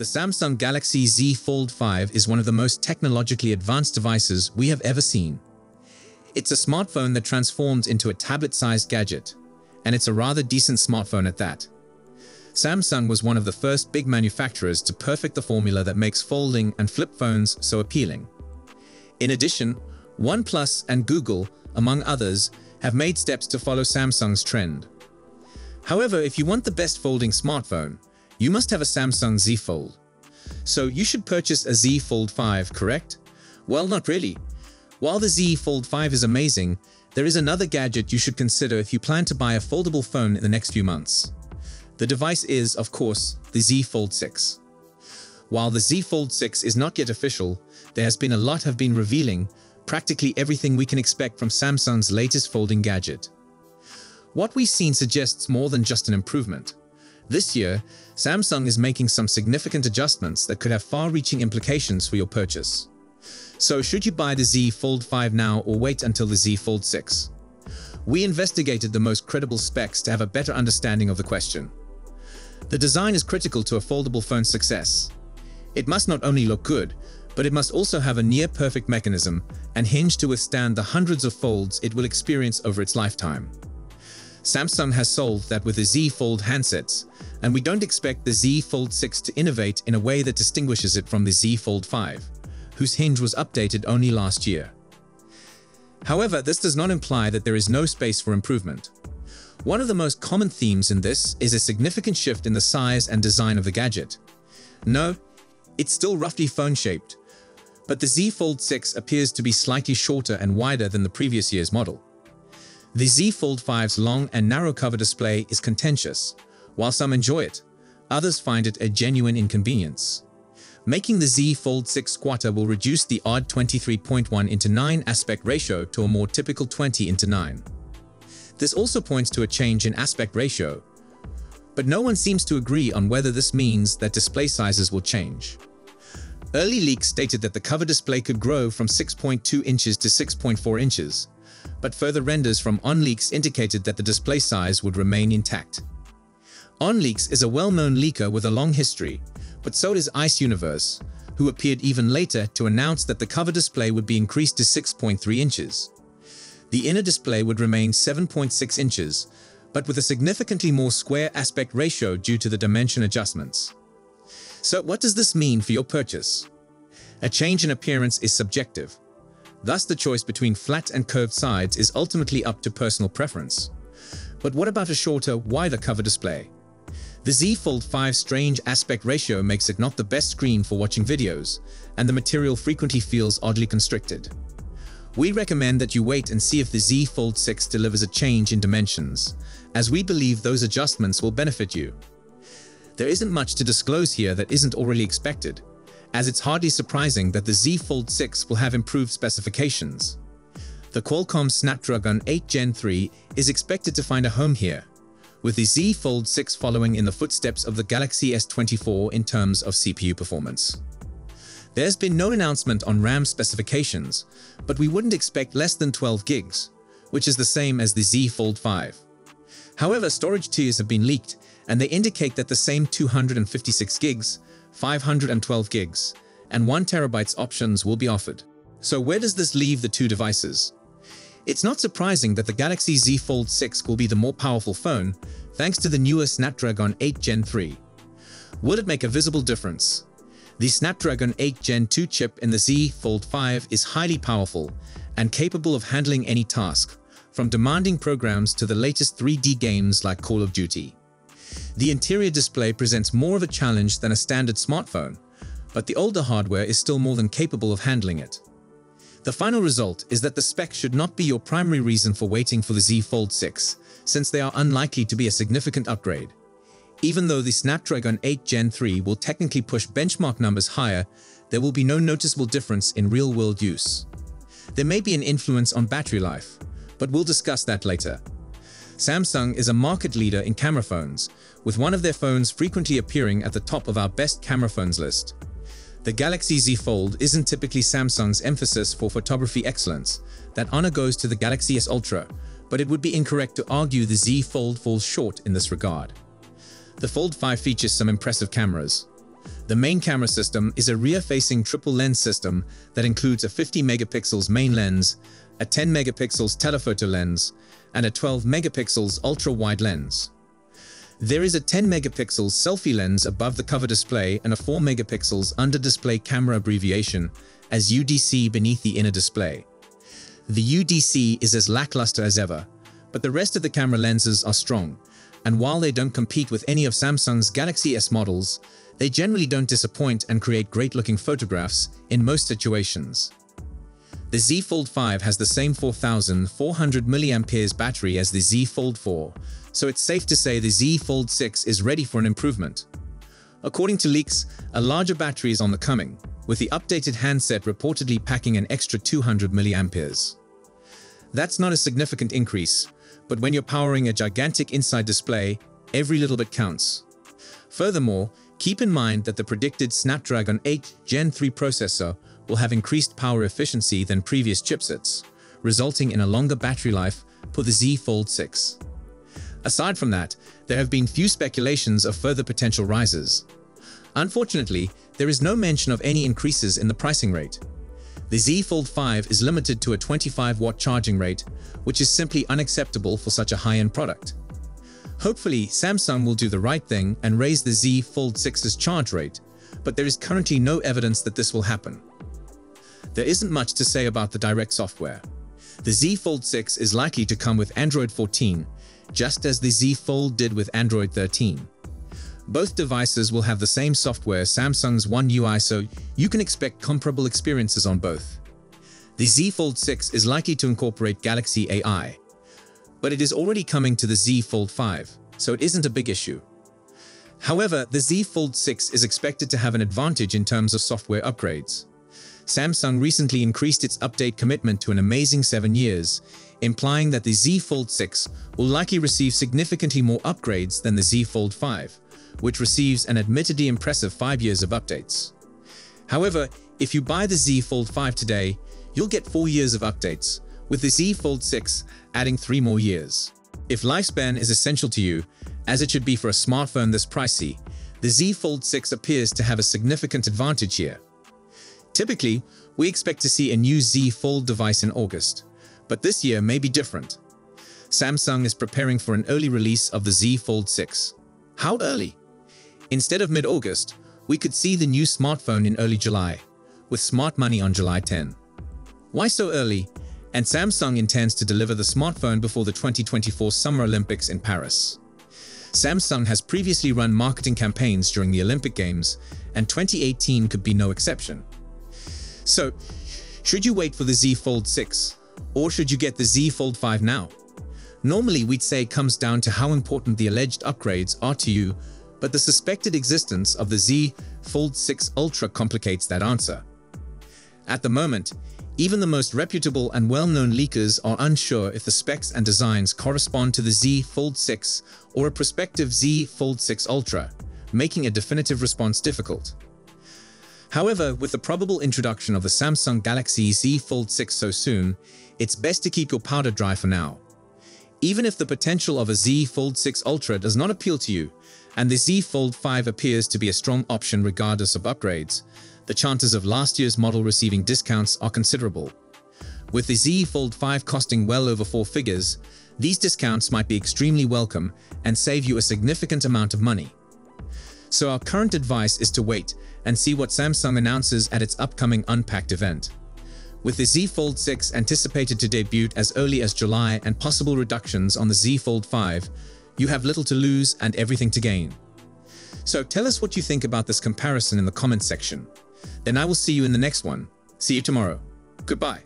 The Samsung Galaxy Z Fold 5 is one of the most technologically advanced devices we have ever seen. It's a smartphone that transforms into a tablet-sized gadget, and it's a rather decent smartphone at that. Samsung was one of the first big manufacturers to perfect the formula that makes folding and flip phones so appealing. In addition, OnePlus and Google, among others, have made steps to follow Samsung's trend. However, if you want the best folding smartphone, you must have a Samsung Z Fold. So you should purchase a Z Fold 5, correct? Well, not really. While the Z Fold 5 is amazing, there is another gadget you should consider if you plan to buy a foldable phone in the next few months. The device is, of course, the Z Fold 6. While the Z Fold 6 is not yet official, there has been a lot have been revealing practically everything we can expect from Samsung's latest folding gadget. What we've seen suggests more than just an improvement. This year, Samsung is making some significant adjustments that could have far-reaching implications for your purchase. So should you buy the Z Fold 5 now or wait until the Z Fold 6? We investigated the most credible specs to have a better understanding of the question. The design is critical to a foldable phone's success. It must not only look good, but it must also have a near-perfect mechanism and hinge to withstand the hundreds of folds it will experience over its lifetime. Samsung has solved that with the Z Fold handsets, and we don't expect the Z Fold 6 to innovate in a way that distinguishes it from the Z Fold 5, whose hinge was updated only last year. However, this does not imply that there is no space for improvement. One of the most common themes in this is a significant shift in the size and design of the gadget. No, it's still roughly phone-shaped, but the Z Fold 6 appears to be slightly shorter and wider than the previous year's model. The Z Fold 5's long and narrow cover display is contentious. While some enjoy it, others find it a genuine inconvenience. Making the Z Fold 6 squatter will reduce the odd 23.1 into 9 aspect ratio to a more typical 20 into 9. This also points to a change in aspect ratio, but no one seems to agree on whether this means that display sizes will change. Early leaks stated that the cover display could grow from 6.2 inches to 6.4 inches, but further renders from OnLeaks indicated that the display size would remain intact. OnLeaks is a well-known leaker with a long history, but so does Ice Universe, who appeared even later to announce that the cover display would be increased to 6.3 inches. The inner display would remain 7.6 inches, but with a significantly more square aspect ratio due to the dimension adjustments. So what does this mean for your purchase? A change in appearance is subjective, Thus, the choice between flat and curved sides is ultimately up to personal preference. But what about a shorter, wider cover display? The Z Fold 5's strange aspect ratio makes it not the best screen for watching videos, and the material frequently feels oddly constricted. We recommend that you wait and see if the Z Fold 6 delivers a change in dimensions, as we believe those adjustments will benefit you. There isn't much to disclose here that isn't already expected, as it's hardly surprising that the Z Fold 6 will have improved specifications. The Qualcomm Snapdragon 8 Gen 3 is expected to find a home here, with the Z Fold 6 following in the footsteps of the Galaxy S24 in terms of CPU performance. There's been no announcement on RAM specifications, but we wouldn't expect less than 12 gigs, which is the same as the Z Fold 5. However, storage tiers have been leaked, and they indicate that the same 256 gigs 512 gigs, and 1 terabytes options will be offered. So where does this leave the two devices? It's not surprising that the Galaxy Z Fold 6 will be the more powerful phone, thanks to the newer Snapdragon 8 Gen 3. Will it make a visible difference? The Snapdragon 8 Gen 2 chip in the Z Fold 5 is highly powerful and capable of handling any task, from demanding programs to the latest 3D games like Call of Duty. The interior display presents more of a challenge than a standard smartphone, but the older hardware is still more than capable of handling it. The final result is that the spec should not be your primary reason for waiting for the Z Fold 6, since they are unlikely to be a significant upgrade. Even though the Snapdragon 8 Gen 3 will technically push benchmark numbers higher, there will be no noticeable difference in real-world use. There may be an influence on battery life, but we'll discuss that later. Samsung is a market leader in camera phones, with one of their phones frequently appearing at the top of our best camera phones list. The Galaxy Z Fold isn't typically Samsung's emphasis for photography excellence. That honor goes to the Galaxy S Ultra, but it would be incorrect to argue the Z Fold falls short in this regard. The Fold 5 features some impressive cameras. The main camera system is a rear-facing triple lens system that includes a 50 megapixels main lens, a 10 megapixels telephoto lens, and a 12 megapixels ultra-wide lens. There is a 10 megapixels selfie lens above the cover display and a 4 megapixels under-display camera abbreviation as UDC beneath the inner display. The UDC is as lackluster as ever, but the rest of the camera lenses are strong, and while they don't compete with any of Samsung's Galaxy S models, they generally don't disappoint and create great-looking photographs in most situations. The Z Fold 5 has the same 4400 mAh battery as the Z Fold 4, so it's safe to say the Z Fold 6 is ready for an improvement. According to leaks, a larger battery is on the coming, with the updated handset reportedly packing an extra 200 mAh. That's not a significant increase, but when you're powering a gigantic inside display, every little bit counts. Furthermore, keep in mind that the predicted Snapdragon 8 Gen 3 processor will have increased power efficiency than previous chipsets, resulting in a longer battery life for the Z Fold 6. Aside from that, there have been few speculations of further potential rises. Unfortunately, there is no mention of any increases in the pricing rate. The Z Fold 5 is limited to a 25 watt charging rate, which is simply unacceptable for such a high-end product. Hopefully, Samsung will do the right thing and raise the Z Fold 6's charge rate, but there is currently no evidence that this will happen. There isn't much to say about the direct software. The Z Fold 6 is likely to come with Android 14, just as the Z Fold did with Android 13. Both devices will have the same software Samsung's One UI so you can expect comparable experiences on both. The Z Fold 6 is likely to incorporate Galaxy AI, but it is already coming to the Z Fold 5, so it isn't a big issue. However, the Z Fold 6 is expected to have an advantage in terms of software upgrades. Samsung recently increased its update commitment to an amazing 7 years, implying that the Z Fold 6 will likely receive significantly more upgrades than the Z Fold 5, which receives an admittedly impressive 5 years of updates. However, if you buy the Z Fold 5 today, you'll get 4 years of updates, with the Z Fold 6 adding 3 more years. If lifespan is essential to you, as it should be for a smartphone this pricey, the Z Fold 6 appears to have a significant advantage here. Typically, we expect to see a new Z Fold device in August, but this year may be different. Samsung is preparing for an early release of the Z Fold 6. How early? Instead of mid-August, we could see the new smartphone in early July, with smart money on July 10. Why so early? And Samsung intends to deliver the smartphone before the 2024 Summer Olympics in Paris. Samsung has previously run marketing campaigns during the Olympic Games, and 2018 could be no exception. So, should you wait for the Z Fold 6, or should you get the Z Fold 5 now? Normally, we'd say it comes down to how important the alleged upgrades are to you but the suspected existence of the Z Fold 6 Ultra complicates that answer. At the moment, even the most reputable and well-known leakers are unsure if the specs and designs correspond to the Z Fold 6 or a prospective Z Fold 6 Ultra, making a definitive response difficult. However, with the probable introduction of the Samsung Galaxy Z Fold 6 so soon, it's best to keep your powder dry for now. Even if the potential of a Z Fold 6 Ultra does not appeal to you, and the Z Fold 5 appears to be a strong option regardless of upgrades, the chances of last year's model receiving discounts are considerable. With the Z Fold 5 costing well over four figures, these discounts might be extremely welcome and save you a significant amount of money. So our current advice is to wait and see what Samsung announces at its upcoming Unpacked event. With the Z Fold 6 anticipated to debut as early as July and possible reductions on the Z Fold 5, you have little to lose and everything to gain. So tell us what you think about this comparison in the comments section. Then I will see you in the next one. See you tomorrow. Goodbye.